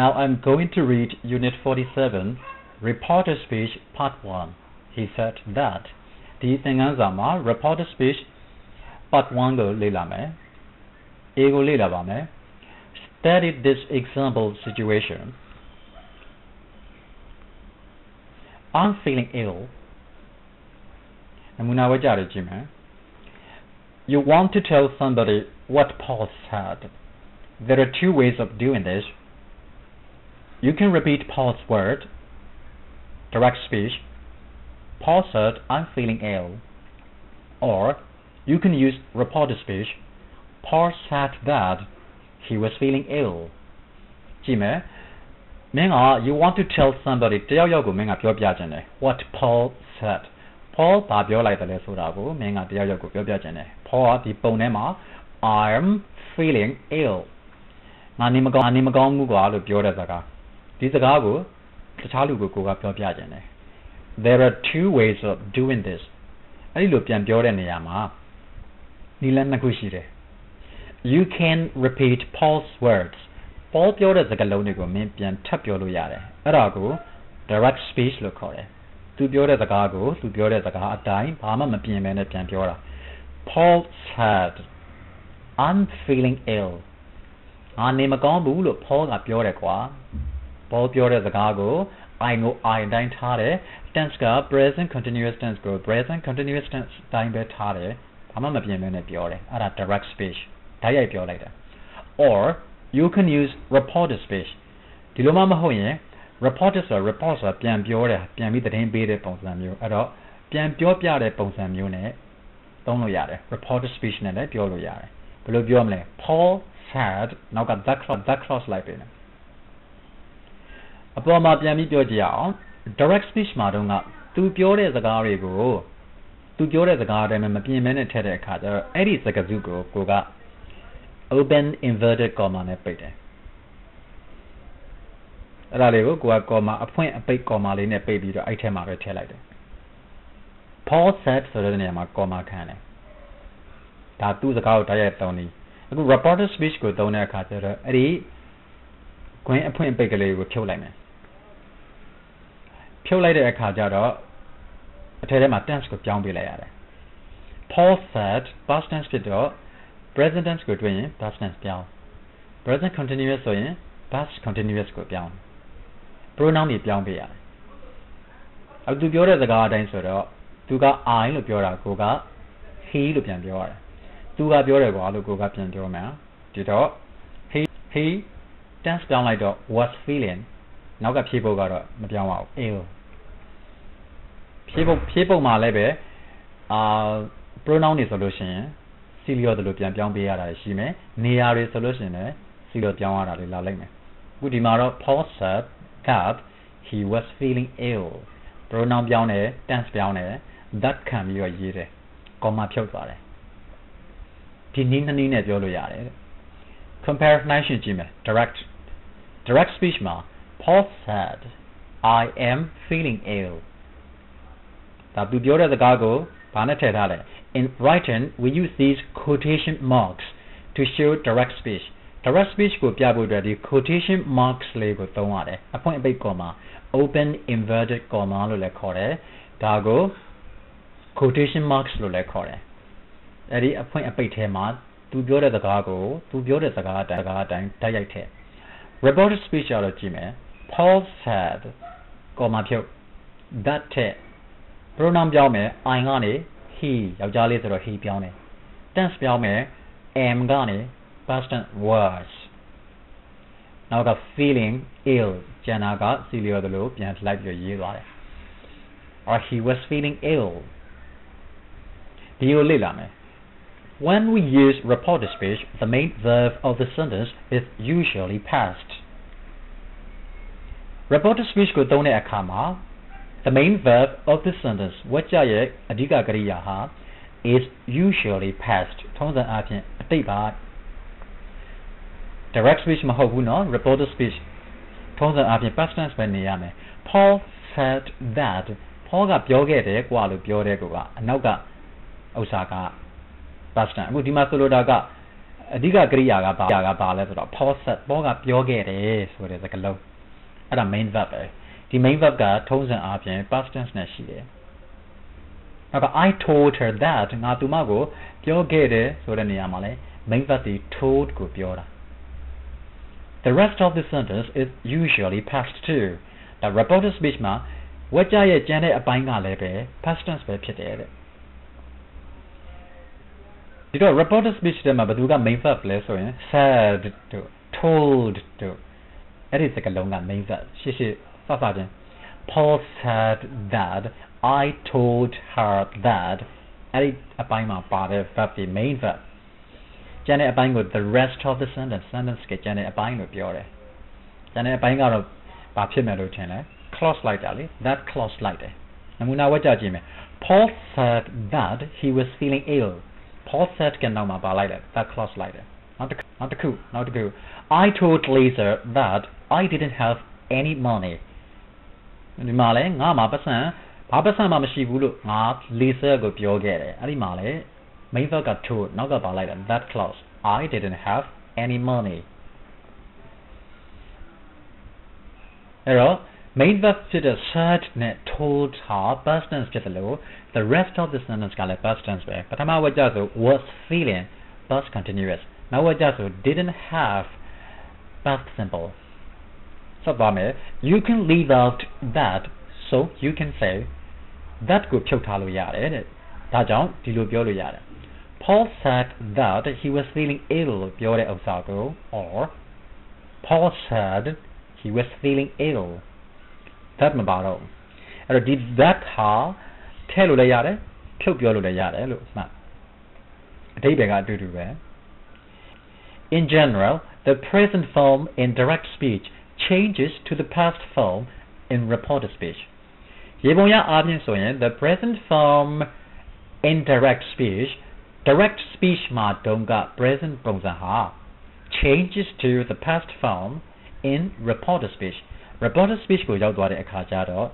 Now I'm going to read Unit 47, Reporter Speech, Part 1. He said that ဒီသင်ခန်းစာမှာ Reporter Speech Part 1ကိုလေ့လာမယ်။ A ကိုလေ့လာပါမယ်။ Study this example situation. I'm feeling ill. နမူနာဝကြရကြည့်မယ်။ You want to tell somebody what Paul said. There are two ways of doing this. You can repeat Paul's word, direct speech. Paul said, I'm feeling ill. Or you can use reported speech. Paul said that he was feeling ill. ကြည့်မယ်မင်းက you want to tell somebody တယောက်ယောက်ကိုမင်းကပြောပြခြင်းတယ် what Paul said Paul ဘာပြောလိုက်တယ်လဲဆိုတာကိုမင်းကတယောက်ယောက်ကိုပြောပြခြင်းတယ် Paul ကဒီပုံထဲမှာ I'm feeling ill ငါနေမကောင်းငါနေမကောင်းဘူးကွာလို့ပြောတဲ့စကား ဒီစကားကိုတခြားလူကိုကိုကပြောပြခြင်းတယ် There are two ways of doing this အဲ့ဒီလိုပြန်ပြောတဲ့နေရာမှာနီလန်းနှစ်ခုရှိတယ် You can repeat Paul's words Paul ပြောတဲ့စကားလုံးတွေကိုမင်းပြန်ထပ်ပြောလို့ရတယ်အဲ့ဒါကို direct speech လို့ခေါ်တယ်သူပြောတဲ့စကားကိုသူပြောတဲ့စကားအတိုင်းဘာမှမပြင်ဘဲနဲ့ပြန်ပြောတာ Paul said I'm feeling ill ငါနေမကောင်းဘူးလို့ Paul ကပြောတယ်ကွာ Paul ပြောတဲ့စကားကို I ကို I အတိုင်းထားတယ် tense က present continuous tense ကို present continuous tense အတိုင်းပဲထားတယ်ဘာမှမပြင်ဘဲနဲ့ပြောတယ်အဲ့ဒါ direct speech ဓာတ်ရိုက်ပြောလိုက်တာ or you can use reported speech ဒီလိုမှမဟုတ်ရင် reported ဆို report ဆိုတာပြန်ပြောတယ်ပြန်ပြီးသတင်းပေးတဲ့ပုံစံမျိုးအဲ့တော့ပြန်ပြောပြတဲ့ပုံစံမျိုးနဲ့သုံးလို့ရတယ် reported speech နဲ့လည်းပြောလို့ရတယ်ဘယ်လိုပြောမလဲ Paul said နောက်က that cross that cross လိုက်ပေးတယ် အပေါ်မှာပြန်ပြီးပြောကြည့်အောင် direct speech မှာတော့ကသူပြောတဲ့စကားတွေကိုသူပြောတဲ့စကားအတိုင်းမပြင်မဲနဲ့ထည့်တဲ့အခါကျတော့အဲ့ဒီစကားစုကိုကိုက open inverted comma နဲ့ပိတ်တယ်အဲ့ဒါလေးကိုကိုက comma အဖွင့်အပိတ် comma လေးနဲ့ပိတ်ပြီးတော့အဲ့ထဲမှာပဲထည့်လိုက်တယ် Paul said ဆိုတဲ့နေရာမှာ comma ခံတယ်ဒါသူ့စကားကိုတိုက်ရိုက်သုံးနေအခု reporter speech ကိုသုံးတဲ့အခါကျတော့အဲ့ဒီခွင့်အဖွင့်အပိတ်ကလေးကိုဖြုတ်လိုက်မယ် ဖြုတ်လိုက်တဲ့အခါကျတော့အထက်ထဲမှာ tense ကိုပြောင်းပေးလိုက်ရတယ် Paul said past tense ဖြစ်တော့ present tense ကိုတွေ့ရင် past tense ပြောင်း present continuous ဆိုရင် past continuous ကိုပြောင်း pronoun တွေပြောင်းပေးရတယ်အခုသူပြောတဲ့စကားအတိုင်းဆိုတော့သူက I လို့ပြောတာကိုက he လို့ပြန်ပြောရတယ်သူကပြောတယ်ကွာလို့ကိုကပြန်ပြောမယ်ဒီတော့ he he tense ပြောင်းလိုက်တော့ was feeling နောက်ကဖြေဖို့ကတော့မပြောင်းပါဘူး ill ဖြေဖို့ဖြေဖို့မှာလည်းပဲအာ pronoun တွေဆိုလို့ရှိရင် စီလျော်တယ်လို့ပြန်ပြောင်းပေးရတာရှိမယ်နေရာတွေဆိုလို့ရှိရင်လည်းစီလျော်ပြောင်းရတာလေးလာလိုက်မယ်အခုဒီမှာတော့ Paul said that he was feeling ill pronoun ပြောင်းတယ် tense ပြောင်းတယ် that ခံပြီးတော့ရေးတယ် comma ဖြုတ်သွားတယ်ဒီနည်းနှစ်နည်းနဲ့ပြောလို့ရတယ် compare နှိုင်းယှဉ်ကြည့်မယ် direct direct speech မှာ Paul said I am feeling ill ဒါသူပြောတဲ့စကားကိုဘာနဲ့ထည့်ထားလဲ in writing we use these quotation marks to show direct speech direct speech ကိုပြဖို့အတွက်ဒီ quotation marks လေးကိုသုံးရတယ်အဖွင့်အပိတ် comma open inverted comma လို့လည်းခေါ်တယ်ဒါကို quotation marks လို့လည်းခေါ်တယ်အဲ့ဒီအဖွင့်အပိတ်ထဲမှာသူပြောတဲ့စကားကိုသူပြောတဲ့စကားအတိုင်းစကားအတိုင်းတိုက်ရိုက်ထည့် reported speech ရတော့ကြည့်မယ် Paul said ကောမဖြုတ် that ထက် pronoun ပြောင်းမယ် I ကနေ he ယောက်ျားလေးဆိုတော့ he ပြောင်းတယ် tense ပြောင်းမယ် am ကနေ past tense was နောက်က feeling ill ကျန်တာကစီလျော်တယ်လို့ပြန်လိုက်ပြီးရေးသွားတယ် or he was feeling ill ဒီကိုလေ့လာမယ် When we use reported speech, the main verb of the sentence is usually past. Reported speech ကိုသုံးတဲ့အခါမှာ the main verb of the sentence ဝကျရဲ့အဓိကကရိယာဟာ is usually past ထုံးစံအားဖြင့်အတိတ်ပါ direct speech မဟုတ်ဘူးเนาะ reported speech ထုံးစံအားဖြင့် past tense ပဲနေရမယ် Paul said that Paul ကပြောခဲ့တယ်ကွာလို့ပြောတဲ့ကောကအနောက်ကဥစ္စာက past tense အခုဒီမှာဆိုလိုတာက အဓိကကရိယာကဘာကဘာလဲဆိုတော့ Paul said Paul ကပြောခဲ့တယ်ဆိုတဲ့စကားလုံး အဲ့ဒါ main verb ပဲဒီ main verb ကထုံးစံအားဖြင့် past tense နဲ့ရှိတယ်နောက်က I told her that ငါသူမကိုပြောခဲ့တယ်ဆိုတဲ့နေရာမှာလဲ main verb ဒီ told ကိုပြောတာ The rest of the sentence is usually past too ဒါ reported speech မှာဝကြရဲ့ကျန်တဲ့အပိုင်းကလည်းပဲ past tense ပဲဖြစ်တယ်တဲ့ဒီတော့ reported speech ထဲမှာဘယ်သူက main verb လဲဆိုရင် said တို့ told တို့ အဲ့ဒီစကားလုံးက main verb ရှေ့ရှေ့စစချင်း Paul said that I told her that အဲ့ဒီအပိုင်းမှာပါတဲ့ verb ဒီ main verb ကျန်တဲ့အပိုင်းကို the rest of the sentence sentence ကကျန်တဲ့အပိုင်းလို့ပြောတယ်ကျန်တဲ့အပိုင်းကတော့ဘာဖြစ်မယ်လို့ထင်လဲ clause လိုက်တာလေ that clause လိုက်တယ်နမူနာဝတ်ကြကြည့်မယ် Paul said that he was feeling ill Paul said ကနောက်မှာပါလိုက်တယ် that clause လိုက်တယ်နောက်တစ်ခုနောက်တစ်ခုနောက်တစ်ခု I told Lisa that I didn't have any money ဒီမှာလဲငါမှာပတ်စံဘာပတ်စံမှမရှိဘူးလို့ငါ Lisa ကိုပြောခဲ့တယ်အဲ့ဒီမှာလဲ main verb က told နောက်ကပါလိုက်တယ် that clause I didn't have any money အဲ့တော့ main verb ဖြစ်တဲ့ said နဲ့ told ဟာ past tense ဖြစ်တယ်လို့ the rest of the sentence ကလည်း past tense ပဲပထမဝကျဆို was feeling past continuous နောက်ဝကျဆို didn't have past simple ဆက်ပါမယ် you can leave out that so you can say that ကိုဖြုတ်ထားလို့ရတယ်တဲ့ဒါကြောင့်ဒီလိုပြောလို့ရတယ် Paul said that he was feeling ill ပြောတဲ့ဥစ္စာကို or Paul said he was feeling ill that မပါတော့အဲ့တော့ဒီ that ဟာထည့်လို့လည်းရတယ်ဖြုတ်ပြောလို့လည်းရတယ်လို့မှတ်အဓိပ္ပာယ်ကအတူတူပဲ In general, the present form in direct speech changes to the past form in reported speech. ရေပုံရအားဖြင့်ဆိုရင် the present form in direct speech direct speech မှာတုန်းက present ပုံစံဟာ changes to the past form in reported speech reported speech ကိုရောက်သွားတဲ့အခါကျတော့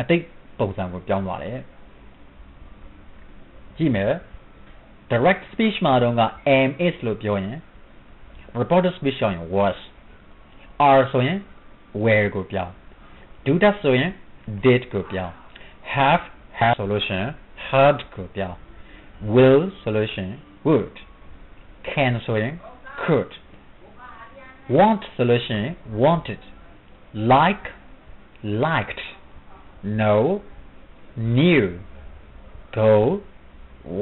အတိတ်ပုံစံကိုပြောင်းသွားတယ်ကြည့်မယ် direct speech မှာတုန်းက am is လို့ပြောရင် reported speech ရောက်ရင် was are ဆိုရင် were ကိုပြောင်း do that ဆိုရင် did ကိုပြောင်း have have ဆိုလို့ရှိရင် had ကိုပြောင်း will ဆိုလို့ရှိရင် would can ဆိုရင် could want ဆိုလို့ရှိရင် wanted like liked know knew go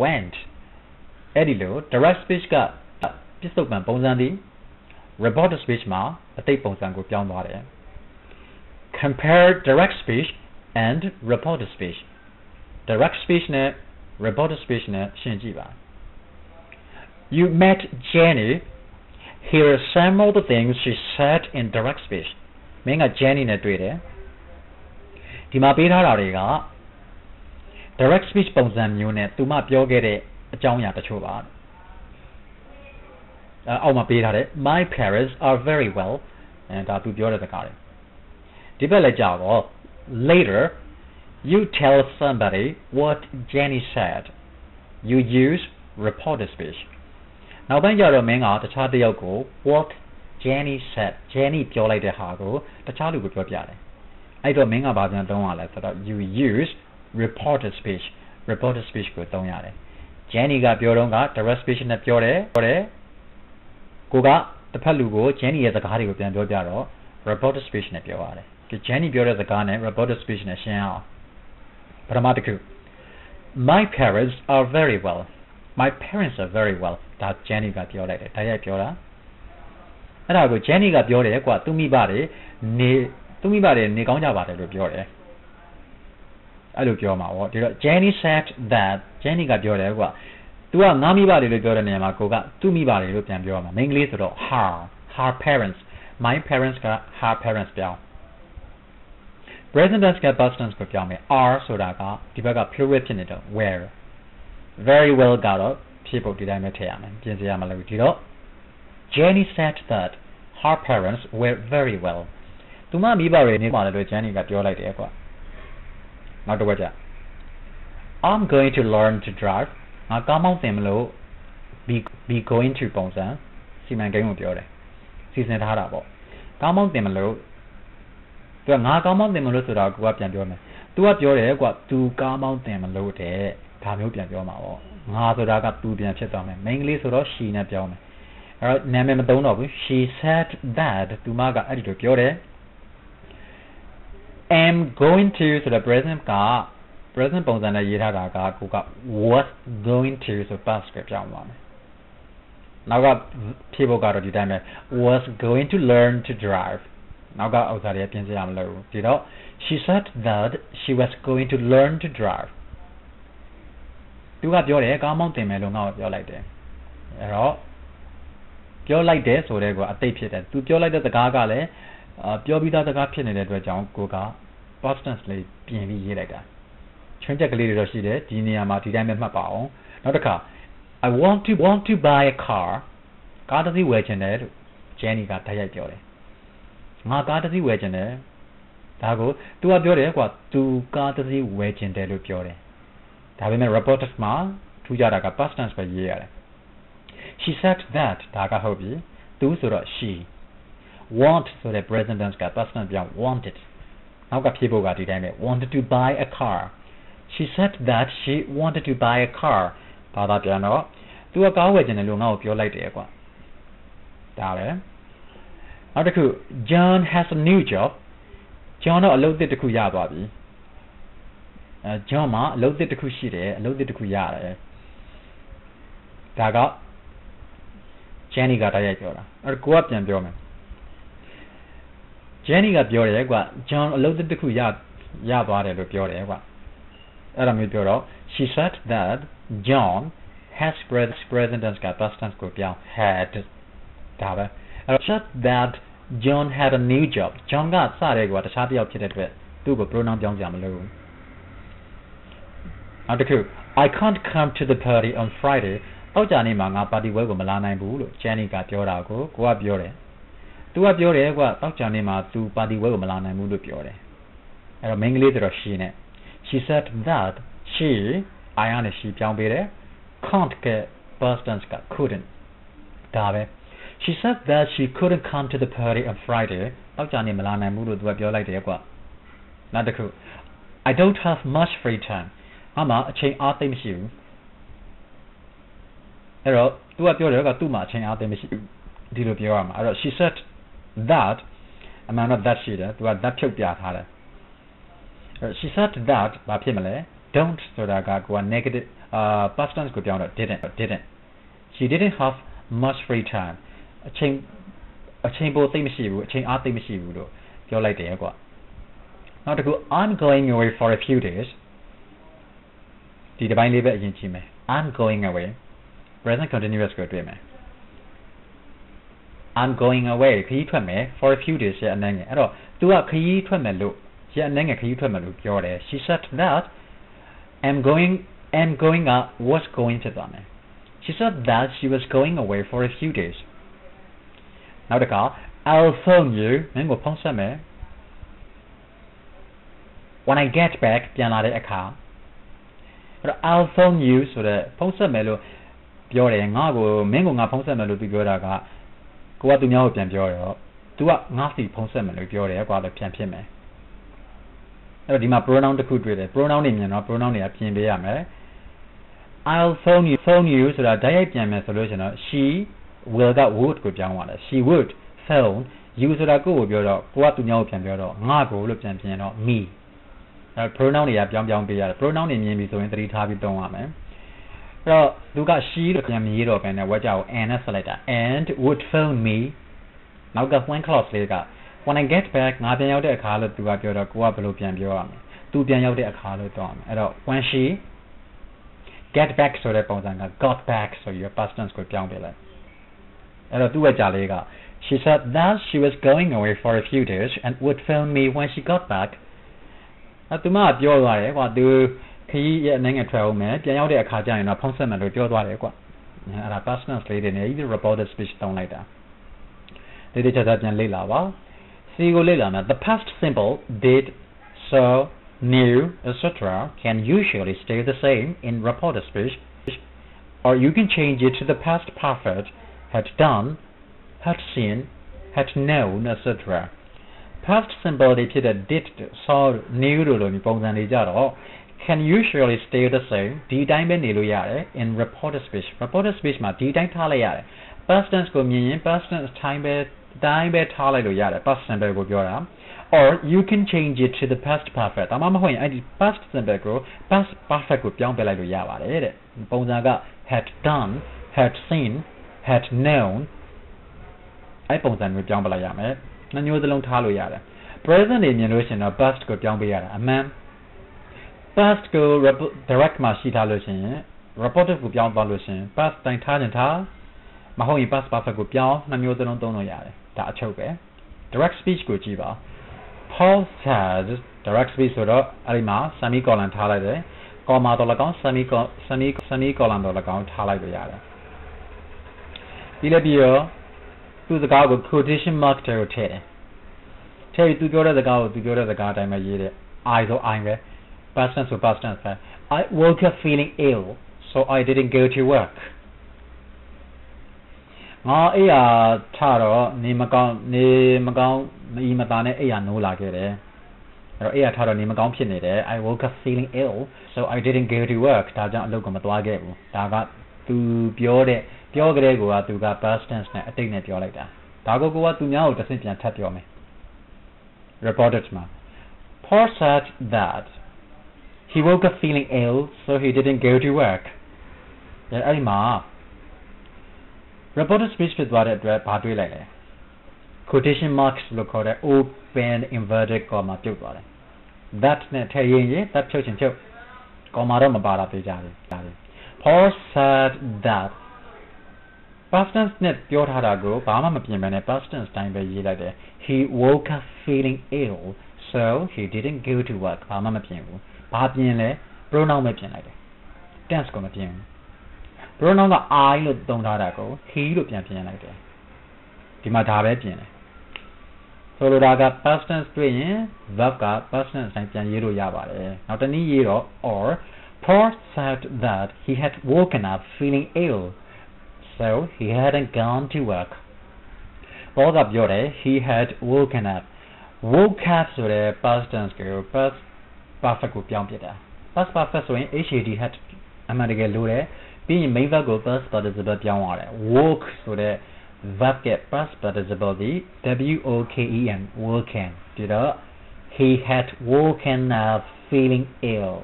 went အဲ့ဒီလို direct speech ကပြစ္ဆုတ်ပံပုံစံသည် reported speech မှာအတိတ်ပုံစံကိုပြောင်းသွားတယ် compare direct speech and reported speech direct speech နဲ့ reported speech နဲ့ရှင်းကြည့်ပါ You met Jenny Here are some of the things she said in direct speech မင်းက Jenny နဲ့တွေ့တယ်ဒီမှာပေးထားတာတွေက direct speech ပုံစံမျိုးနဲ့သူမပြောခဲ့တဲ့အကြောင်းအရာတချို့ပါ အဲအောက်မှာပေးထားတယ် My parents are very well အဲဒါသူပြောတဲ့စကားတွေဒီဘက်လည်းကြာတော့ later you tell somebody what Jenny said you use reported speech နောက်ပိုင်းကျတော့မင်းကတခြားတစ်ယောက်ကို what Jenny said Jenny ပြောလိုက်တဲ့ဟာကိုတခြားလူကိုပြောပြတယ်အဲ့တော့မင်းကဘာပြန်သုံးရလဲဆိုတော့ you use reported speech reported speech ကိုသုံးရတယ် Jenny ကပြောတော့က direct speech နဲ့ပြောတယ်ပြောတယ် ကိုကတစ်ဖက်လူကို Jenny ရဲ့စကားတွေကိုပြန်ပြောပြတော့ reported speech နဲ့ပြောရတယ်ဒီ Jenny ပြောတဲ့စကားနဲ့ reported speech နဲ့ရှင်းအောင်ပထမတစ်ခု My parents are very well My parents are very well ဒါ Jenny ကပြောလိုက်တယ်ဒါရိုက်ပြောတာအဲ့ဒါကို Jenny ကပြောတယ်ကွာသူမိဘတွေနေသူမိဘတွေနေကောင်းကြပါတယ်လို့ပြောတယ်အဲ့လိုပြောမှာဗောဒီတော့ Jenny said that Jenny ကပြောတယ်ကွာ तू ကငါမိဘတွေလို့ပြောတဲ့နေရာမှာကိုကသူ့မိဘတွေလို့ပြန်ပြောရမှာမိန်းကလေးဆိုတော့ her her parents my parents က her parents ပြောင်း present tense က past tense ကိုပြောင်းမယ် are ဆိုတာကဒီဘက်က plural ဖြစ်နေတော့ where very well ကတော့ဖြစ်ဖို့ဒီတိုင်းပဲထည့်ရမယ်ပြင်စရာမလိုဘူးဒီတော့ Jenny said that her parents were very well သူမမိဘတွေနေပါတယ်လို့ Jenny ကပြောလိုက်တယ်ကွာနောက်တစ်ဝက်ကြ I'm going to learn to drive ငါကားမောင်းသင်မလို့ be be going to ပုံစံစီမံကိန်းကိုပြောတယ်စီစဉ်ထားတာပေါ့ကောင်းမောင်းတင်မလို့သူကငါကောင်းမောင်းတင်မလို့ဆိုတာကိုကပြန်ပြောမယ်သူကပြောတယ်ကွာသူကောင်းမောင်းတင်မလို့တဲ့ဒါမျိုးပြန်ပြောမှာပေါ့ငါဆိုတာကသူပြန်ဖြစ်သွားမယ်မိန်းကလေးဆိုတော့ she နဲ့ပြောမယ်အဲ့တော့နာမည်မသုံးတော့ဘူး she said that သူမကအဲ့ဒီလိုပြောတယ် am going to ဆိုတော့ present က present ပုံစံနဲ့ရေးထားတာကကိုက was going to ဆို past ပဲပြောင်းသွားမယ်နောက်ကဖြေဖို့ကတော့ဒီတိုင်းပဲ was going to learn to drive နောက်ကဥစ္စာတွေပြင်စရာမလိုဘူးဒီတော့ she said that she was going to learn to drive သူကပြောတယ်ကားမောင်းတင်မယ်လို့ငါ့ကိုပြောလိုက်တယ်အဲ့တော့ပြောလိုက်တယ်ဆိုတဲ့ကအတိတ်ဖြစ်တယ်သူပြောလိုက်တဲ့စကားကလည်းအာပြောပြီးသားစကားဖြစ်နေတဲ့အတွက်ကြောင့်ကိုက past tense လေးပြင်ပြီးရေးလိုက်တာ ချွင်းချက်ကလေးတွေတော့ရှိတယ်ဒီနေရာမှာဒီတိုင်းပဲမှတ်ပါအောင်နောက်တစ်ခါ I want to want to buy a car ကားတစ်စီးဝယ်ချင်တယ်လို့ Jenny ကတိုက်ရိုက်ပြောတယ်ငါကားတစ်စီးဝယ်ချင်တယ်ဒါကို तू ကပြောတယ်ကွာ तू ကားတစ်စီးဝယ်ချင်တယ်လို့ပြောတယ်ဒါပေမဲ့ reporters မှာထူးခြားတာက past tense ပဲရေးရတယ် she said that ဒါကဟုတ်ပြီ तू ဆိုတော့ she want ဆိုတဲ့ present tense က past tense ပြောင်း wanted နောက်ကဖြေဖို့ကဒီတိုင်းပဲ wanted to buy a car she said that she wanted to buy a car ဘာသာပြန်တော့ तू ကကားဝယ်ချင်တယ်လို့ငါ့ကိုပြောလိုက်တယ်ကွာဒါပဲနောက်တစ်ခု John has a new job John တော့အလုပ်သစ်တစ်ခုရသွားပြီအဲ John မှာအလုပ်သစ်တစ်ခုရှိတယ်အလုပ်သစ်တစ်ခုရတယ်ဒါက Jenny ကတိုက်ရိုက်ပြောတာအဲ့ကိုကပြန်ပြောမယ် Jenny ကပြောတယ်ကွာ John အလုပ်သစ်တစ်ခုရရသွားတယ်လို့ပြောတယ်ကွာ အဲ့ဒါမျိုးပြောတော့ she said that John has present present tense က past tense ကိုပြောင်း had ဒါပဲအဲ့တော့ said that John had a new job John ကစတယ်ကွာတခြားတစ်ယောက်ဖြစ်တဲ့အတွက်သူ့ကို pronoun ပြောင်းကြမလို့နောက်တစ်ခု I can't come to the party on Friday အောက်ကြနေ့မှာငါပါတီဝဲကိုမလာနိုင်ဘူးလို့ Jenny ကပြောတာကိုကိုကပြောတယ်သူကပြောတယ်ကွာအောက်ကြနေ့မှာသူပါတီဝဲကိုမလာနိုင်ဘူးလို့ပြောတယ်အဲ့တော့ main ကလေးဆိုတော့ she နဲ့ she said that she I နဲ့ she ပြောင်းပေးတယ် can't က past tense က couldn't ဒါပဲ she said that she couldn't come to the party on Friday အောက်ကြနေ့မလာနိုင်ဘူးလို့သူကပြောလိုက်တယ်ကွာနောက်တစ်ခု I don't have much free time ငါမှအချိန်အားသိပ်မရှိဘူးအဲ့တော့သူကပြောတယ်ကသူ့မှာအချိန်အားသိပ်မရှိဘူးဒီလိုပြောရမှာအဲ့တော့ she said that အမှန်တော့ that ရှိတယ်သူက that ဖြုတ်ပြထားတယ်အဲ့တော့ she said that ဘာဖြစ်မလဲ don't ဆိုတာကကိုက negative အာ past tense ကိုပြောင်းတော့ didn't didn't she didn't have much free time အချိန်အချိန်ပိုသိပ်မရှိဘူးအချိန်အားသိပ်မရှိဘူးလို့ပြောလိုက်တယ်ကွာနောက်တစ်ခု I'm going away for a few days ဒီတစ်ပိုင်းလေးပဲအရင်ကြည့်မယ် I'm going away present continuous ကိုတွေ့မယ် I'm going away ခရီးထွက်မယ် for a few days ရဲ့အနည်းငယ်အဲ့တော့ तू ကခရီးထွက်မယ်လို့ ရဲ့အနည်းငယ်ခရီးထွက်မယ်လို့ပြောတယ် she said that I'm going am going up was going ဖြစ်သွားမယ် she said that she was going away for a few days နောက်တစ်ခါ I'll phone you မင်းကိုဖုန်းဆက်မယ် when I get back ပြန်လာတဲ့အခါအဲ့တော့ I'll phone you ဆိုတော့ဖုန်းဆက်မယ်လို့ပြောတယ်ငါ့ကိုမင်းကိုငါဖုန်းဆက်မယ်လို့သူပြောတာကကိုကသူများကိုပြန်ပြောတော့ तू ကငါ့စီဖုန်းဆက်မယ်လို့ပြောတယ်ကွာလည်းပြန်ဖြစ်မယ် အဲ့တော့ဒီမှာ pronoun တစ်ခုတွေ့တယ် pronoun တွေမြင်တော့ pronoun တွေကပြင်ပေးရမယ် I'll phone you phone you ဆိုတာဓာတ်ရိုက်ပြန်မယ်ဆိုလို့ရှိရင်တော့ she will က would ကိုပြောင်းသွားတယ် she would phone you ဆိုတာကိုကိုပြောတော့ကိုကသူများကိုပြန်ပြောတော့ငါကိုလို့ပြန်ပြင်တော့ me အဲ pronoun တွေကပြောင်းပြောင်းပေးရတယ် pronoun တွေမြင်ပြီဆိုရင်သတိထားပြီးသုံးရမယ်အဲ့တော့သူက she လို့ပြန်မရေးတော့ဘဲနဲ့ဝက်ကြောက် and နဲ့ဆက်လိုက်တာ and would phone me နောက်က when clause လေးက when i get back ငါပြန်ရောက်တဲ့အခါလို့သူကပြောတော့ကိုကဘယ်လိုပြန်ပြောရမလဲသူပြန်ရောက်တဲ့အခါလို့ပြောရမယ်အဲ့တော့ when she get back ဆိုတဲ့ပုံစံက got back ဆိုပြီး past tense ကိုပြောင်းပေးလိုက်အဲ့တော့သူ့ရဲ့ကြာလေးက she said that she was going away for a few days and would phone me when she got back အဲသူမကပြောသွားတယ်ကွာသူခရီးရဲ့နိုင်ငံထွက်အောင်မယ်ပြန်ရောက်တဲ့အခါကျရင်တော့ဖုန်းဆက်မယ်လို့ပြောသွားတယ်ကွာအဲ့ဒါ past tense လေးတွေနဲ့ either reported speech တောင်းလိုက်တာဒီတိကျကျပြန်လေ့လာပါ စီကိုလေ့လာမယ် the past simple did so knew etc can usually stay the same in reported speech or you can change it to the past perfect had done had seen had known etc past simple တွေဖြစ်တဲ့ did saw knew တို့လိုမျိုးပုံစံတွေကြတော့ can usually stay the same ဒီအတိုင်းပဲနေလို့ရတယ် in reported speech reported speech မှာဒီအတိုင်းထားလိုက်ရတယ် past tense ကိုမြင်ရင် past tense အတိုင်းပဲအ တိုင်းပဲထားလိုက်လို့ရတယ် past simple ကိုပြောတာ or you can change it to the past perfect ဒါမှမဟုတ်ရင်အဲ့ဒီ past simple ကို past perfect ကိုပြောင်းပြလိုက်လို့ရပါတယ်တဲ့ပုံစံက had done had seen had known အဲ့ပုံစံမျိုးပြောင်းပြလိုက်ရမယ်နှမျိုးစလုံးထားလို့ရတယ် present နေမြင်လို့ရှိရင်တော့ past ကိုပြောင်းပေးရတာအမှန် past ကို direct မှာရှိထားလို့ရှိရင် reported ကိုပြောင်းသွားလို့ရှိရင် past တိုင်းထားရင်ထားမဟုတ်ရင် past perfect ကိုပြောင်းနှမျိုးစလုံးသုံးလို့ရတယ် ဒါအချုပ်ပဲ direct speech ကိုကြည့်ပါ Paul said direct speech ဆိုတော့အဲ့ဒီမှာ semicolon ထားလိုက်တယ် comma တော့၎င်း semicolon semi semicolon တော့၎င်းထားလိုက်လို့ရတယ်ပြီးလည်းပြီးတော့သူ့စကားကို quotation mark တဲ့ကိုထည့်တယ်ထည့်ပြီးသူပြောတဲ့စကားကိုသူပြောတဲ့စကားအတိုင်းပဲရေးတယ် I ဆို I ပဲ past tense ဆို past tense ပဲ I woke up feeling ill so I didn't go to work ငါအဲ့ရထတော့နေမကောင်းနေမကောင်းမအီမသားနဲ့အဲ့ရနိုးလာခဲ့တယ်အဲ့တော့အဲ့ရထတော့နေမကောင်းဖြစ်နေတယ် I woke up feeling ill so I didn't go to work ဒါကြောင့်အလုပ်ကမသွားခဲ့ဘူးဒါကသူပြောတဲ့ပြောကြတဲ့ကောကသူက past tense နဲ့အတိတ်နဲ့ပြောလိုက်တာဒါကိုကသူများကိုတစ်ဆင့်ပြန်ထပ်ပြောမယ် reported မှာ Paul said that he woke up feeling ill so he didn't go to work အဲ့ဒီမှာ reported speech ဖြစ်သွားတဲ့အတွက်ဘာတွေးလိုက်လဲ quotation marks လို့ခေါ်တဲ့ open inverted comma ပြုတ်သွားတယ် that နဲ့ထည့်ရင်ရင် that ဖြုတ်ချင်ဖြုတ် comma တော့မပါတာသိကြတယ်ဒါလေ Paul said that past tense နဲ့ပြောထားတာကိုဘာမှမပြင်ဘဲနဲ့ past tense တိုင်းပဲရေးလိုက်တယ် he woke up feeling ill so he didn't go to work ဘာမှမပြင်ဘူးဘာပြင်လဲ pronoun ပဲပြင်လိုက်တယ် tense ကိုမပြင်ဘူး pronoun က I လို့သုံးထားတာကို he လို့ပြန်ပြင်လိုက်တယ်ဒီမှာဒါပဲပြင်တယ်ဆိုလိုတာက past tense တွေ့ရင် verb က past tense တိုင်းပြန်ရေးလို့ရပါတယ်နောက်တနည်းရေးတော့ or Paul said that he had woken up feeling ill so he hadn't gone to work Paul ကပြောတယ် he had woken up woke up ဆိုတဲ့ past tense ကို past perfect ကိုပြောင်းပြတာ past perfect ဆိုရင် had had အမှန်တကယ်လို့တယ် ပြီးရင် main verb ကို past participle ပြောင်းရတယ် woke ဆိုတဲ့ verb ရဲ့ past participle ဒီ W O K E N woken ဒီတော့ he had woken up feeling ill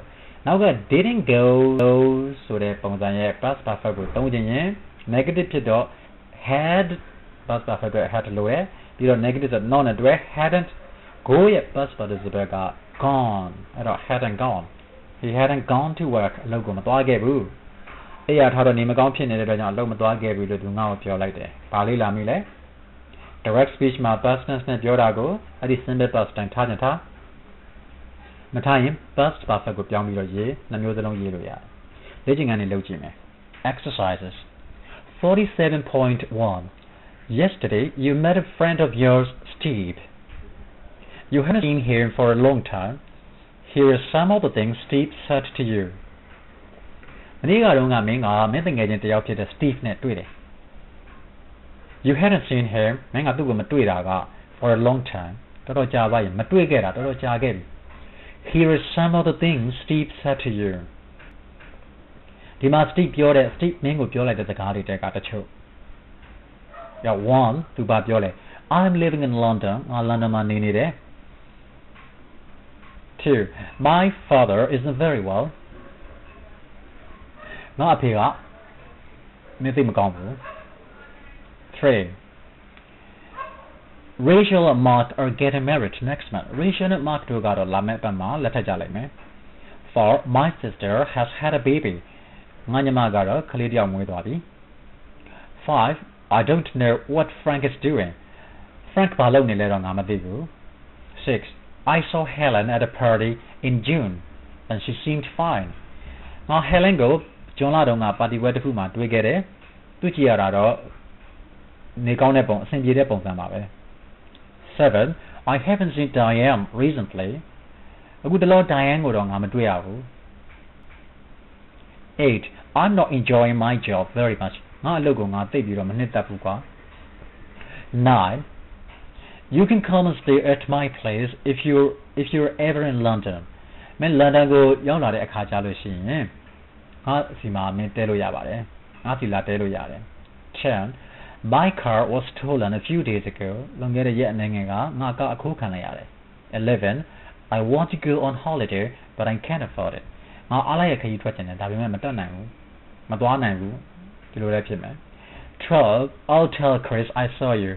နောက်က didn't go ဆိုတဲ့ပုံစံရဲ့ past perfect ကိုသုံးခြင်းရင် negative ဖြစ်တော့ had past perfect အတွက် had လို့ရပြီးတော့ negative ဆို not နဲ့တွဲ hadn't go ရဲ့ past participle က gone အဲ့တော့ hadn't gone he hadn't gone to work အလုပ်ကိုမသွားခဲ့ဘူး အဲ့ရထားတော့နေမကောင်းဖြစ်နေတဲ့အတွက်ကြောင့်အလုပ်မသွားခဲ့ဘူးလို့သူငါ့ကိုပြောလိုက်တယ်။ဘာလေးလာမိလဲ direct speech မှာ past tense နဲ့ပြောတာကိုအဲ့ဒီ simple past tense ထားချင်ထားမထားရင် past perfect ကိုပြောင်းပြီးတော့ရေးနှမျိုးစလုံးရေးလို့ရတယ်။လေ့ကျင့်ခန်းတွေလုပ်ကြည့်မယ်။ exercises 47.1 Yesterday you met a friend of yours Steve You hadn't seen him for a long time Here are some of the things Steve said to you မနေ့ကတော့ငါမင်းကမင်းတငယ်ချင်းတယောက်ဖြစ်တဲ့ Steve နဲ့တွေ့တယ် You hadn't seen him မင်းကသူ့ကိုမတွေ့တာက for a long time တော်တော်ကြာပါရင်မတွေ့ခဲ့တာတော်တော်ကြာခဲ့ပြီ Here is some of the things Steve said to you ဒီမှာ Steve ပြောတဲ့ Steve မင်းကိုပြောလိုက်တဲ့စကားတွေတဲကတချို့ Yeah one သူပါပြောလဲ I'm living in London ငါ London မှာနေနေတယ် Two My father isn't very well ငါအဖေကမင်းသိမကောင်းဘူး 3 Rachel and Mark are getting married next month Rachel နဲ့ Mark တို့ကတော့လာမယ့်ပတ်မှာလက်ထပ်ကြလိုက်မယ် For my sister has had a baby ငါညီမကတော့ကလေးတစ်ယောက်မွေးသွားပြီ 5 I don't know what Frank is doing Frank ဘာလုပ်နေလဲတော့ငါမသိဘူး 6 I saw Helen at a party in June and she seemed fine ငါ Helen ကို ဂျွန်လာတုန်းကပါတီပွဲတစ်ခုမှာတွေ့ခဲ့တယ်သူကြည့်ရတာတော့နေကောင်းတဲ့ပုံအဆင်ပြေတဲ့ပုံစံပါပဲ7 I haven't seen Diane recently အခုတလော Diane ကိုတော့ငါမတွေ့ရဘူး8 I'm not enjoying my job very much ငါအလုပ်ကိုငါသိပ်ပြီးတော့မနှစ်သက်ဘူးကွာ9 You can come and stay at my place if you're if you're ever in London မင်းလန်ဒန်ကိုရောက်လာတဲ့အခါကျလို့ရှိရင် ငါစီမှာမင်းတဲလို့ရပါတယ်ငါစီလာတဲလို့ရတယ်10 My car was stolen a few days ago လွန်ခဲ့တဲ့ရက်အနည်းငယ်ကငါကအခိုးခံလိုက်ရတယ်11 I want to go on holiday but I can't afford it ငါအားလိုက်ရခရီးထွက်ချင်တယ်ဒါပေမဲ့မတက်နိုင်ဘူးမသွားနိုင်ဘူးဒီလိုလည်းဖြစ်မယ်12 I'll tell Chris I saw you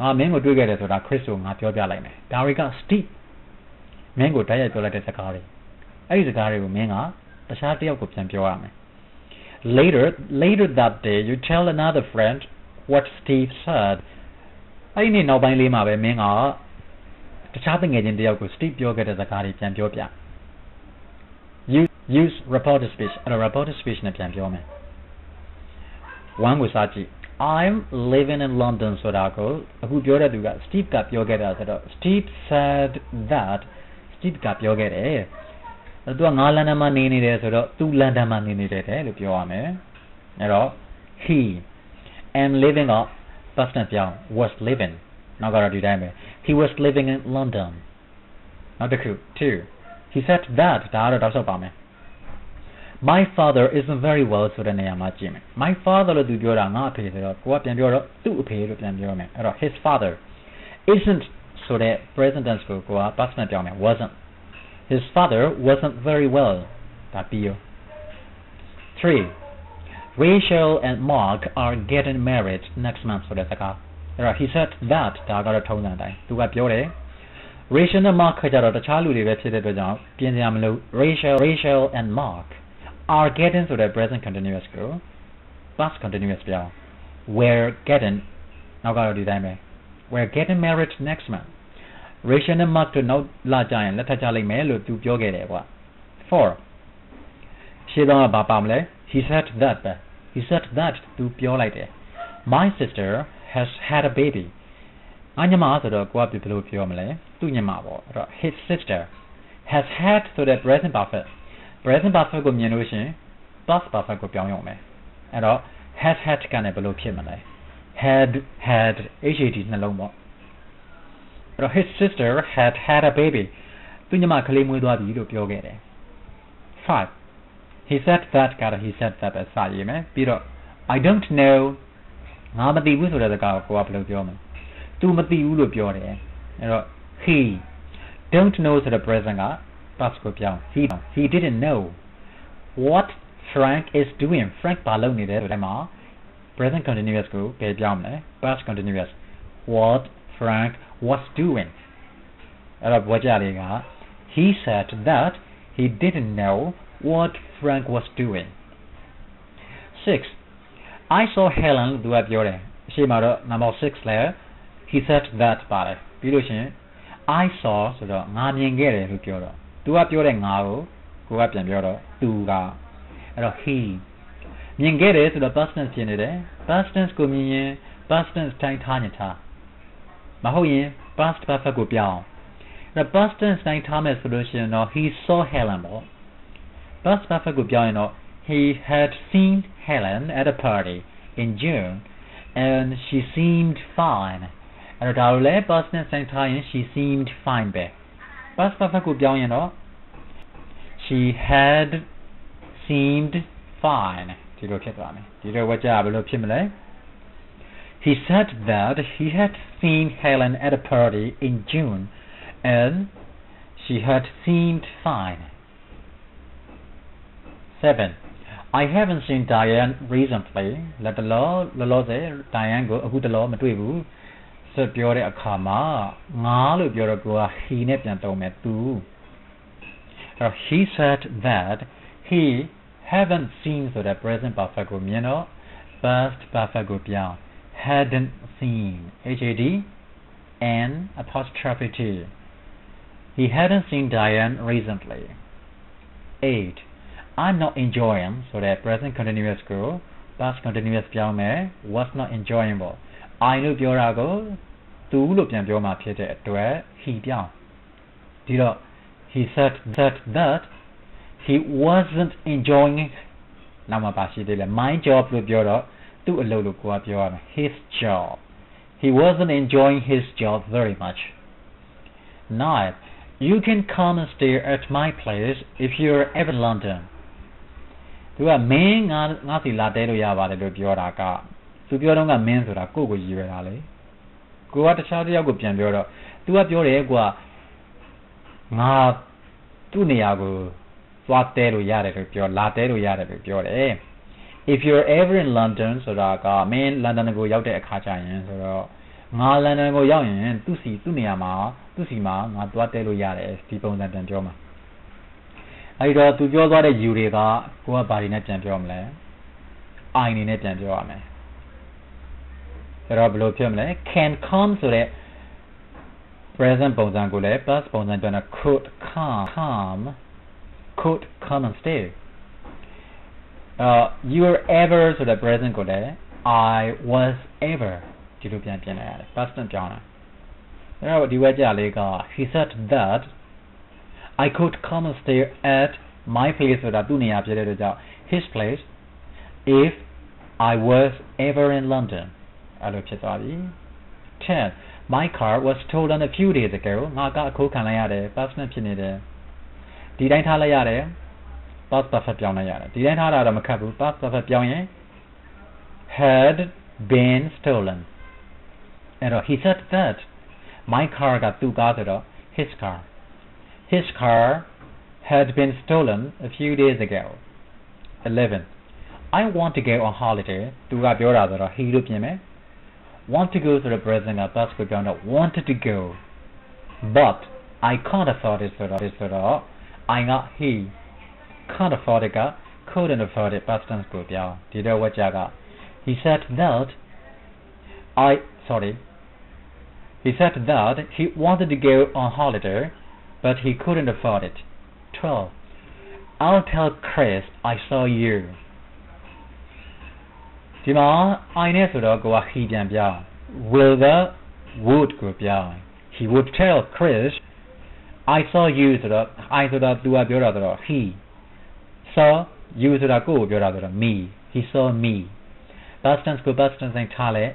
ငါမင်းကိုတွေ့ခဲ့တယ်ဆိုတာ Chris ကိုငါပြောပြလိုက်မယ်ဒါတွေက Steve မင်းကိုတိုက်ရိုက်ပြောလိုက်တဲ့စကားတွေအဲ့ဒီစကားတွေကိုမင်းက တခြားတစ်ယောက်ကိုပြန်ပြောရမယ် later later that day you tell another friend what Steve said အဲ့ဒီနေ့နောက်ပိုင်းလေးမှာပဲမင်းကတခြားတငယ်ချင်းတစ်ယောက်ကို Steve ပြောခဲ့တဲ့စကားတွေပြန်ပြောပြ use use reported speech အဲ့တော့ reported speech နဲ့ပြန်ပြောမယ် one ကိုစကြည့် I'm living in London ဆိုတာကိုအခုပြောတဲ့သူက Steve ကပြောခဲ့တာဆိုတော့ Steve said that Steve ကပြောခဲ့တယ်အဲ့ သူကငါလန်ဒန်မှာနေနေတယ်ဆိုတော့သူလန်ဒန်မှာနေနေတယ်လို့ပြောရမယ်အဲ့တော့ he and living up past tense ပြောင်း was living နောက်ကတော့ဒီတိုင်းပဲ he was living in London နောက်တစ်ခု two he said that ဒါကတော့တောက်လျှောက်ပါမယ် my father isn't very well ဆိုတဲ့နေရာမှာကြည့်မယ် my father လို့သူပြောတာငါအဖေဆိုတော့ကိုကပြန်ပြောတော့သူ့အဖေလို့ပြန်ပြောမယ်အဲ့တော့ his father isn't ဆိုတဲ့ present tense ကိုကိုက past tense ပြောင်းမယ် wasn't his father wasn't very well ဒါပြီးရော three Rachel and Mark are getting married next month ဆိုတဲ့စကားအဲ့တော့ he said that ဒါကတော့ထုံးစံတိုင်းသူကပြောတယ် Rachel နဲ့ Mark ကြတော့တခြားလူတွေပဲဖြစ်တဲ့အတွက်ကြောင့်ပြင်စရာမလို Rachel Rachel and Mark are getting ဆိုတဲ့ present continuous ကို past continuous ပြောင်း we're getting နောက်ကတော့ဒီတိုင်းပဲ we're getting married next month Rachel နဲ့ Mark တို့နောက်လာကြရင်လက်ထပ်ကြလိမ့်မယ်လို့သူပြောခဲ့တယ်ကွာ4ရှင်းတော့ဘာပါမလဲ he said that ပဲ he said that သူပြောလိုက်တယ် my sister has had a baby အညီမဆိုတော့ကိုကဘယ်လိုပြောမလဲသူ့ညီမပေါ့အဲ့တော့ his sister has had ဆိုတဲ့ present perfect present perfect ကိုမြင်လို့ရှိရင် past perfect ကိုပြောင်းရအောင်မယ်အဲ့တော့ has had ကလည်းဘယ်လိုဖြစ်မလဲ had had had နှလုံးပေါ့အဲ့ တော့ his sister had had a baby သူညီမကလေးမွေးသွားပြီလို့ပြောခဲ့တယ်5 he said that ကတော့ he said that ပဲစရေးမယ်ပြီးတော့ I don't know ငါမသိဘူးဆိုတဲ့စကားကိုကိုကဘယ်လိုပြောမလဲ तू မသိဘူးလို့ပြောတယ်အဲ့တော့ he don't know ဆိုတဲ့ present က past ကိုပြောင်း he he didn't know what Frank is doing Frank ဘာလုပ်နေတယ်ဆိုတဲ့မှာ present continuous ကိုပြန်ပြောင်းမလဲ past continuous what Frank was doing အဲ့တော့ဘွားကြလေးက he said that he didn't know what Frank was doing 6 I saw Helen သူကပြောတယ်အရှိမတော့ number 6လဲ he said that ပါတယ်ပြီးလို့ရှိရင် I saw ဆိုတော့ငါမြင်ခဲ့တယ်လို့ပြောတော့သူကပြောတဲ့ငါကိုကိုကပြန်ပြောတော့သူကအဲ့တော့ he မြင်ခဲ့တယ်ဆိုတော့ past tense ဖြစ်နေတယ် past tense ကိုမြင်ရင် past tense တိုင်းထားညထား မဟုတ်ရင် past perfect ကိုပြောင်းအဲ့တော့ past tense တိုင်းထားမယ်ဆိုလို့ရှိရင်တော့ he saw Helen ပေါ့ past perfect ကိုပြောင်းရင်တော့ he had seen Helen at a party in June and she seemed fine အဲ့တော့ဒါလိုလဲ past tense တိုင်းထားရင် she seemed fine ပဲ past perfect ကိုပြောင်းရင်တော့ she had seemed fine ဒီလိုဖြစ်သွားမယ်ဒီလိုဝကြဘယ်လိုဖြစ်မလဲ He said that he had seen Helen at a party in June and she had seemed fine. 7. I haven't seen Diane recently. လက်တလောလောလောဆယ် Diane ကိုအခုတလောမတွေ့ဘူးဆက်ပြောတဲ့အခါမှာငါလို့ပြောတော့ကိုက he နဲ့ပြန်သုံးမယ်သူအဲ့တော့ he said that he haven't seen ဆိုတဲ့ present perfect ကိုမြင်တော့ past perfect ကိုပြောင်း hadn't seen had and apostrophe t he hadn't seen Diane recently 8 I'm not enjoying ဆိုတဲ့ present continuous ကို past continuous ပြောင်းမယ် was not enjoyable I လို့ပြောတာကိုသူလို့ပြန်ပြောမှာဖြစ်တဲ့အတွက် he ပြောင်းဒီတော့ he said that that he wasn't enjoying နောက်မှာပါရှိသေးလဲ my job လို့ပြောတော့ သူ့အလုပ်လို့ကိုကပြောရမယ် his job he wasn't enjoying his job very much 9 you can come and stay at my place if you're ever in London သူကမင်းငါငါစီလာတဲလို့ရပါတယ်လို့ပြောတာကသူပြောတော့ကမင်းဆိုတာကိုယ့်ကိုရည်ရွယ်တာလေကိုကတခြားတစ်ယောက်ကိုပြန်ပြောတော့ तू ကပြောတယ်ကွာငါသူ့နေရာကိုသွားတဲလို့ရတယ်လို့ပြောလာတဲလို့ရတယ်လို့ပြောတယ် if you're ever in London ဆိုတာကမင်းလန်ဒန်ကိုရောက်တဲ့အခါကျရင်ဆိုတော့ငါလန်ဒန်ကိုရောက်ရင်သူ့စီသူ့နေရာမှာသူ့စီမှာငါသွားတဲလို့ရတယ်ဒီပုံစံပြန်ပြောမှာအဲဒီတော့သူပြောသွားတဲ့ယူတွေကကိုကဘာတွေနဲ့ပြန်ပြောမလဲ I အနေနဲ့ပြန်ပြောရမယ်အဲ့တော့ဘယ်လိုဖြစ်မလဲ can come ဆိုတဲ့ present ပုံစံကိုလည်း past ပုံစံပြန်တော့ could come come could come and stay uh you're ever ဆိုတဲ့ present ကိုလည်း I was ever ဒီလိုပြန်ပြင်လိုက်ရတယ် past tense ပြောင်းတာအဲ့တော့ဒီဝက်ကြလေးက he said that I could come and stay at my place ဆိုတာသူ့နေရာဖြစ်တဲ့အတွက်ကြောင့် his place if I was ever in London အဲ့လိုဖြစ်သွားပြီ10 my car was stolen a few days ago ငါကအခိုးခံလိုက်ရတယ် past tense ဖြစ်နေတယ်ဒီတိုင်းထားလိုက်ရတယ် past perfect ပြောင်းလိုက်ရတယ်ဒီတိုင်းထားတာတော့မခက်ဘူး past perfect ပြောင်းရင် had been stolen အဲ့တော့ he said that my car ကသူ့ကားဆိုတော့ his car his car had been stolen a few days ago 11 I want to go on holiday သူကပြောတာဆိုတော့ he လို့ပြင်မယ် want to go ဆိုတဲ့ present က past ကိုပြောင်းတော့ wanted to go but I can't afford it ဆိုတော့ဆိုတော့ I က he can't afford it က couldn't afford it past tense ကိုပြောင်းဒီတော့ဝတ်ကြက he said that I sorry he said that he wanted to go on holiday but he couldn't afford it 12 I'll tell Chris I saw you ဒီမှာ I နဲ့ဆိုတော့ကိုက he ပြန်ပြောင်း will the would ကိုပြောင်း he would tell Chris I saw you ဆိုတော့ I ဆိုတာသူကပြောတာဆိုတော့ he saw you ဆိုတာကိုကိုပြောတာဆိုတော့ me he saw me past tense ကို past tense နဲ့ထားလဲ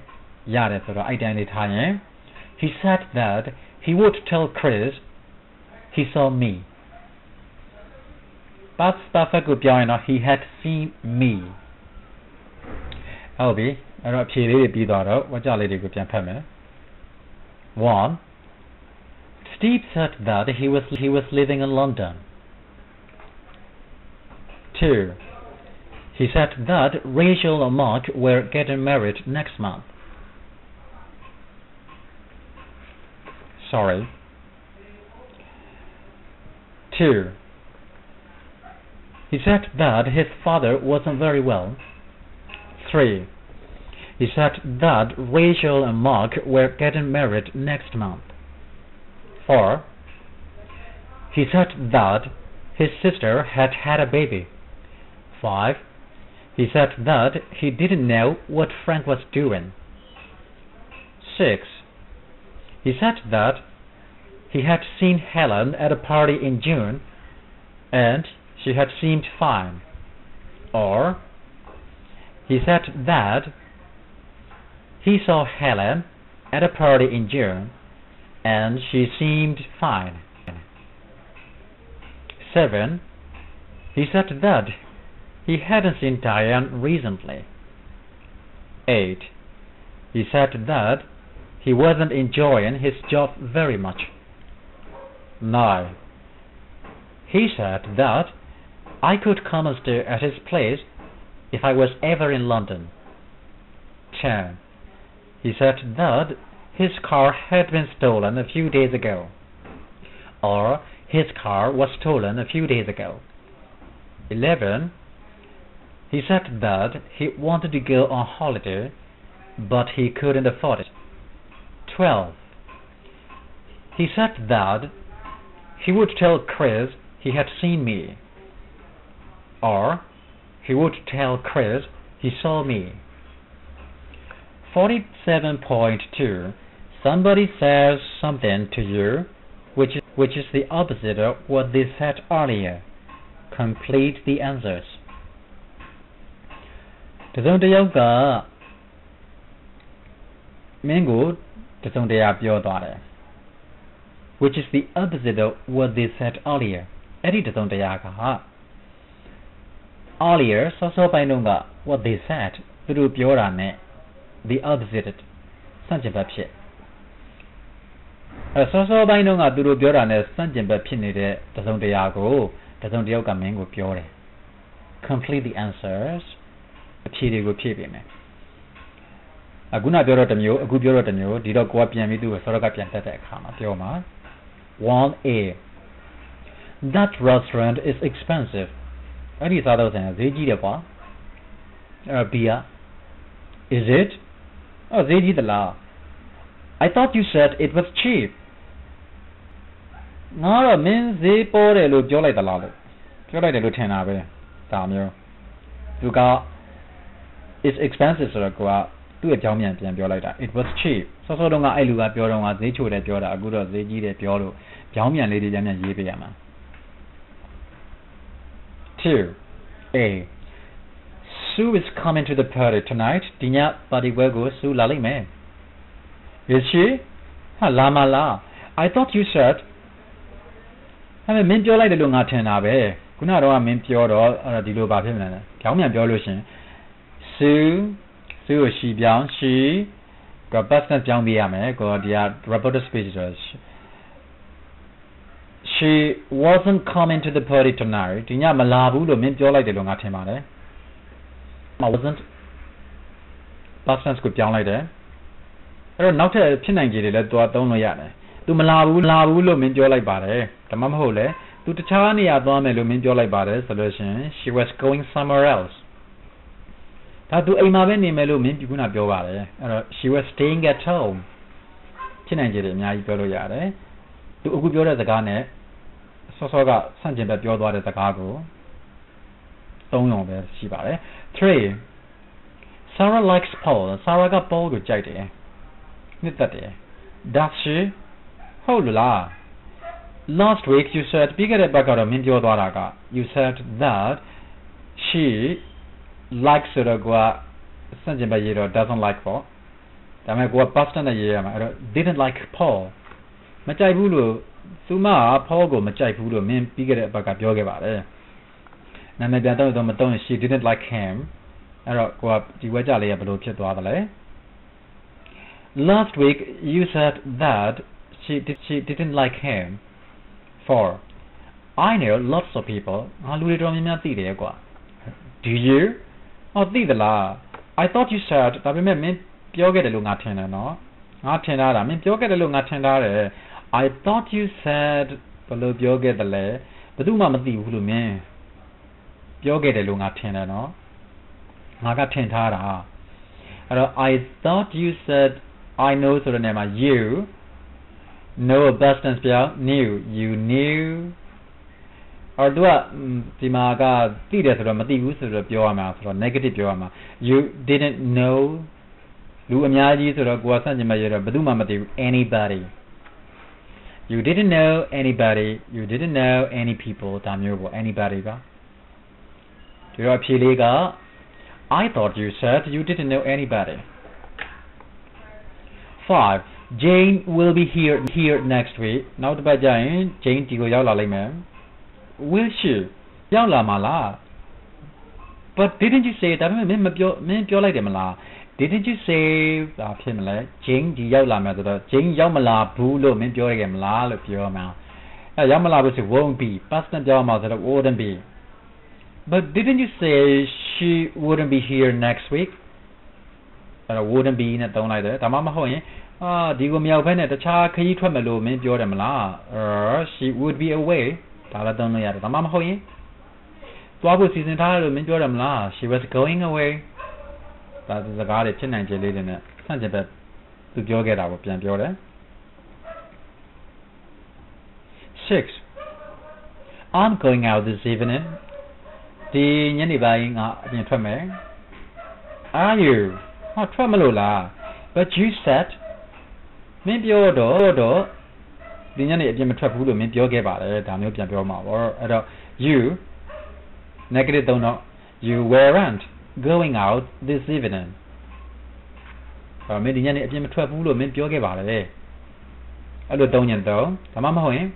ရတယ်ဆိုတော့အဲ့တိုင်းလေးထားရင် he said that he would tell Chris he saw me past perfect ကိုပြောင်းရင်တော့ he had seen me ဟုတ်ပြီအဲ့တော့အဖြေလေးတွေပြီးသွားတော့ဝါကြလေးတွေကိုပြန်ဖတ်မယ် 1 Steve said that he was he was living in London 2 He said that Rachel and Mark were getting married next month Sorry 2 He said that his father wasn't very well 3. He said that Rachel and Mark were getting married next month. 4. He said that his sister had had a baby. 5. He said that he didn't know what Frank was doing. 6. He said that he had seen Helen at a party in June and she had seemed fine. Or he said that he saw Helen at a party in June and she seemed fine. 7. He said that he hadn't seen Diane recently. 8. He said that he wasn't enjoying his job very much. 9. He said that I could come and stay at his place if I was ever in London. 10. He said that his car had been stolen a few days ago. Or his car was stolen a few days ago. 11. He said that he wanted to go on holiday, but he couldn't afford it. 12. He said that he would tell Chris he had seen me. Or he would tell Chris he saw me. 47.2 Somebody says something to you which is, which is the opposite of what they said earlier. Complete the answers. တစုံတစ်ယောက်ကမင်းကိုတစုံတရာပြောသွားတယ် which is the opposite of what they said earlier အဲ့ဒီတစုံတရာက earlier စောစောပိုင်းတုန်းက what they said သူတို့ပြောတာနဲ့ the opposite စန့်ကျင်ဘက်ဖြစ်အဲစောစောပိုင်းတုန်းကသူတို့ပြောတာနဲ့စန့်ကျင်ဘက်ဖြစ်နေတဲ့တစုံတရာကိုတစုံတယောက်ကမင်းကိုပြောတယ် complete the answers အဖြေတွေကိုဖြည့်ပေးမယ်အခုနပြောတော့တစ်မျိုးအခုပြောတော့တစ်မျိုးဒီတော့ကိုကပြန်ပြီးသူ့ကိုစောရကပြန်တက်တဲ့အခါမှာပြောမှာ 1A That restaurant is expensive အဲ့ဒီစားတော့ဆိုင်ကဈေးကြီးတယ်ကွာအဲ့ B က Is it အော်ဈေးကြီးသလား I thought you said it was cheap ငါတော့မင်းဈေးပေါ်တယ်လို့ပြောလိုက်သလားလို့ပြောလိုက်တယ်လို့ထင်တာပဲဒါမျိုးသူက is expensive ဆိုတော့ကိုကသူ့အကြောင်းပြန်ပြန်ပြောလိုက်တာ it was cheap စောစောတုန်းကအဲ့လူကပြောတော့ကဈေးချိုတယ်ပြောတာအခုတော့ဈေးကြီးတယ်ပြောလို့ကြောင်းပြန်လေးတွေပြန်ပြန်ရေးပေးရမှာ2 A Sue is coming to the party tonight ဒီည party ပွဲကို Sue လာလိမ့်မယ် Is she ဟာလာမလား I thought you said ဟဲ့မင်းပြောလိုက်တယ်လို့ငါထင်တာပဲခုနကတော့မင်းပြောတော့အဲ့ဒါဒီလိုပါဖြစ်မလဲကြောင်းပြန်ပြောလို့ရှင် Sue Sue ကို she ပြောင်း she က past tense ပြောင်းပေးရမယ်ကိုဒီက reported speech ဆို she wasn't coming to the party tonight ဒီညမလာဘူးလို့မင်းပြောလိုက်တယ်လို့ငါထင်ပါတယ်မ wasn't past tense ကိုပြောင်းလိုက်တယ်အဲ့တော့နောက်ထပ်ဖြစ်နိုင်ကြတယ်လည်းသူကသုံးလို့ရတယ်သူမလာဘူးလာဘူးလို့မင်းပြောလိုက်ပါတယ်ဒါမှမဟုတ်လေသူတခြားနေရာသွားမယ်လို့မင်းပြောလိုက်ပါတယ်ဆိုလို့ရှင် she was going somewhere else ဒါသူအိမ်မှာပဲနေမယ်လို့မင်းခုနပြောပါတယ်အဲ့တော့ she was staying at home ဖြစ်နိုင်ကြတယ်အများကြီးပြောလို့ရတယ်သူအခုပြောတဲ့စကားနဲ့စောစောကဆန့်ကျင်ဘက်ပြောသွားတဲ့စကားကိုသုံးရုံပဲရှိပါတယ်3 Sarah likes Paul Sarah က Paul ကိုကြိုက်တယ်နှစ်သက်တယ် Does she ဟုတ်လား Last week you said ပြီးခဲ့တဲ့ဘက်ကတော့မင်းပြောသွားတာက you said that she likes ဆိုတော့ကိုကစန့်ကျင်ဘက်ရေးတော့ doesn't like ပေါ့ဒါပေမဲ့ကိုက past tense နဲ့ရေးရမှာအဲ့တော့ didn't like Paul မကြိုက်ဘူးလို့သူမက Paul ကိုမကြိုက်ဘူးလို့မင်းပြီးခဲ့တဲ့အပတ်ကပြောခဲ့ပါတယ်နာမည်ပြန်တော့တော့မတော့ she didn't like him အဲ့တော့ကိုကဒီဝက်ကြလေးကဘယ်လိုဖြစ်သွားသလဲ Last week you said that she did she didn't like him for I know lots of people ငါလူတွေတော်များများသိတယ်ကွာ Do you အော်သိသလား I thought you said ဒါပေမဲ့မင်းပြောခဲ့တယ်လို့ငါထင်တယ်နော်ငါထင်တာမင်းပြောခဲ့တယ်လို့ငါထင်တာတယ် I thought you said ဘယ်လိုပြောခဲ့တယ်လဲဘယ်သူမှမသိဘူးလို့မင်းပြောခဲ့တယ်လို့ငါထင်တယ်နော်ငါကထင်ထားတာအဲ့တော့ I thought you said I know ဆိုတဲ့နေရာမှာ you know a past tense ပြောင်း knew you knew အော်သူကဒီမှာကသိတယ်ဆိုတော့မသိဘူးဆိုတော့ပြောရမှာဆိုတော့ negative ပြောရမှာ you didn't know လူအများကြီးဆိုတော့ကိုယ်ကဆန့်ကျင်မဲ့ရတော့ဘယ်သူမှမသိဘူး anybody you didn't know anybody you didn't know any people ဒါမျိုးပေါ့ anybody ကဒီတော့အဖြေလေးက I thought you said you didn't know anybody 5 Jane will be here here next week နောက်တစ်ပတ်ကျရင် Jane ဒီကိုရောက်လာလိမ့်မယ် will she ရောက်လာမှာလား but didn't you say ဒါပေမဲ့မင်းမပြောမင်းပြောလိုက်တယ်မလား didn't you say ဘာဖြစ်မလဲ Jane ဒီရောက်လာမယ်ဆိုတော့ Jane ရောက်မလာဘူးလို့မင်းပြောရခဲ့မလားလို့ပြောမှာအဲရောက်မလာဘူးဆို won't be past tense ပြောမှာဆိုတော့ wouldn't be but didn't you say she wouldn't be here next week အဲ့တော့ wouldn't be နဲ့တုံးလိုက်တယ်ဒါမှမဟုတ်ရင်အာဒီကိုမရောက်ဘဲနဲ့တခြားခရီးထွက်မယ်လို့မင်းပြောတယ်မလား or she would be away ဒါလည်းတုံးလို့ရတယ်ဒါမှမဟုတ်ရင်သွားဖို့စီစဉ်ထားတယ်လို့မင်းပြောတယ်မလား she was going away ဒါစကားတွေဖြစ်နိုင်ကြလေးတွေနဲ့ဆန့်ကျင်ဘက်သူပြောခဲ့တာကိုပြန်ပြောတယ်6 I'm going out this evening ဒီညနေပိုင်းငါအပြင်ထွက်မယ် Are you ဟောထွက်မလို့လား But you said မင်းပြောတော့တော့ ဒီညနေအပြင်မထွက်ဘူးလို့မင်းပြောခဲ့ပါတယ်ဒါမျိုးပြန်ပြောမှာပေါ့အဲ့တော့ you negative သုံးတော့ you weren't going out this evening အော်မင်းဒီညနေအပြင်မထွက်ဘူးလို့မင်းပြောခဲ့ပါလေအဲ့လိုသုံးညံသုံးဒါမှမဟုတ်ရင်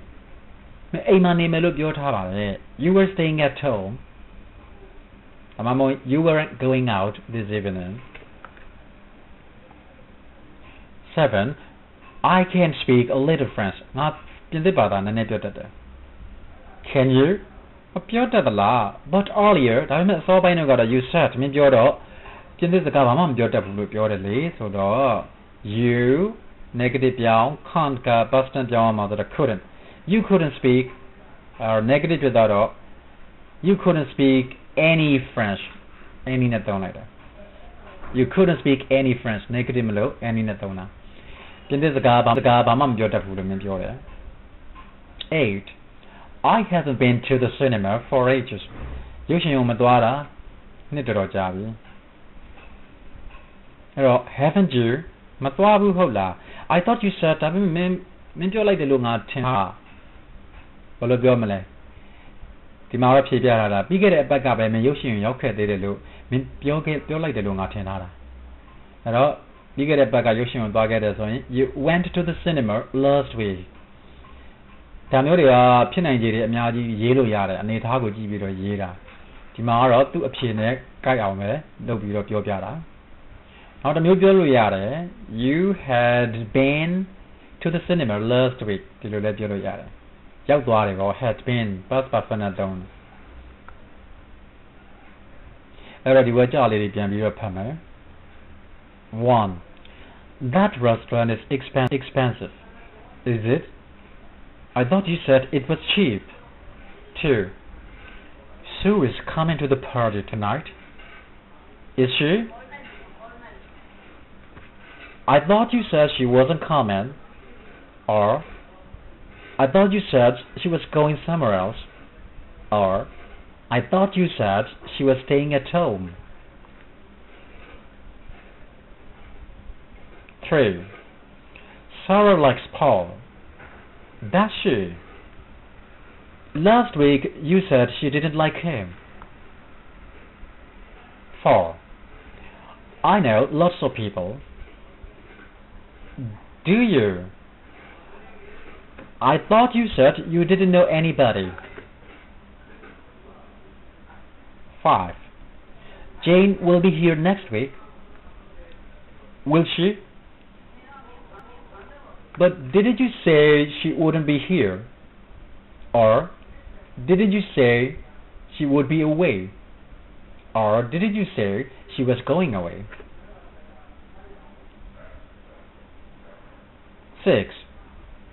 မင်းအိမ်မှာနေမယ်လို့ပြောထားပါလေ you were staying at home ဒါမှမဟုတ် you weren't going out this evening 7 I can speak a little French ငါပြင်သစ်ဘာသာနည်းနည်းပြောတတ်တယ် Can you မပြောတတ်သလား but earlier ဒါပေမဲ့အစောပိုင်းတော့ကတော့ you said မင်းပြောတော့ပြင်သစ်စကားဘာမှမပြောတတ်ဘူးလို့ပြောတယ်လေဆိုတော့ you negative ပြောင်း can't က past tense ပြောင်းအောင်မှာဆိုတော့ couldn't you couldn't speak or negative ဖြစ်တော့ you couldn't speak any French any နဲ့သုံးလိုက်တာ you couldn't speak any French negative မလို့ any နဲ့သုံးတာ ပြင်သစ်စကားဘာစကားဘာမှမပြောတတ်ဘူးလို့မင်းပြောတယ်8 I haven't been to the cinema for ages ရုပ်ရှင်ရုံမသွားတာနှစ်တော်တော်ကြာပြီအဲ့တော့ haven't you မသွားဘူးဟုတ်လား I thought you said ဒါပေမဲ့မင်းမင်းပြောလိုက်တယ်လို့ငါထင်တာဘယ်လိုပြောမလဲဒီမှာတော့ဖြေပြထားတာပြီးခဲ့တဲ့အပတ်ကပဲမင်းရုပ်ရှင်ရုံရောက်ခဲ့သေးတယ်လို့မင်းပြောခဲ့ပြောလိုက်တယ်လို့ငါထင်ထားတာအဲ့တော့ ပြီးခဲ့တဲ့ဘက်ကရုပ်ရှင်ကိုသွားခဲ့တယ်ဆိုရင် you went to the cinema last week ဒါမျိုးတွေကဖြစ်နိုင်ခြေတွေအများကြီးရေးလို့ရတယ်အနေထားကိုကြည့်ပြီးတော့ရေးတာဒီမှာကတော့သူ့အဖြေနဲ့ကိုက်အောင်ပဲလုပ်ပြီးတော့ပြောပြတာနောက်တစ်မျိုးပြောလို့ရတယ် you had been to the cinema last week ဒီလိုလည်းပြောလို့ရတယ်ရောက်သွားတယ်ကော had been past perfect နဲ့သုံးအဲ့တော့ဒီဝါကြလေးတွေပြန်ပြီးတော့ဖတ်မယ်1 That restaurant is expen expensive. Is it? I thought you said it was cheap 2 Sue is coming to the party tonight. Is she? I thought you said she wasn't coming. Or I thought you said she was going somewhere else. Or, I thought you said she was staying at home. 3. Sarah likes Paul. Does she? Last week you said she didn't like him. 4. I know lots of people. Do you? I thought you said you didn't know anybody. 5. Jane will be here next week. Will she? But didn't you say she wouldn't be here? Or didn't you say she would be away? Or didn't you say she was going away? 6.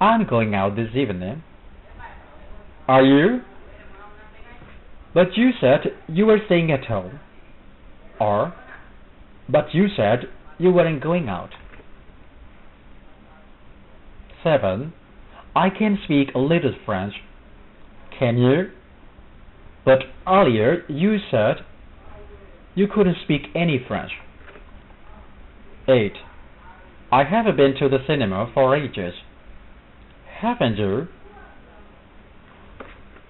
I'm going out this evening. Are you? But you said you were staying at home. Or, but you said you weren't going out. 7. I can speak a little French. Can you? But earlier you said you couldn't speak any French. 8. I haven't been to the cinema for ages. Haven't you?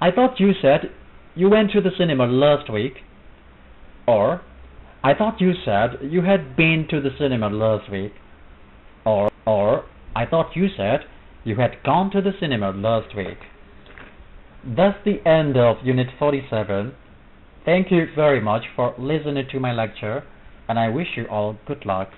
I thought you said you went to the cinema last week. Or, I thought you said you had been to the cinema last week. Or, or, I thought you said you had gone to the cinema last week. That's the end of Unit 47. Thank you very much for listening to my lecture, and I wish you all good luck.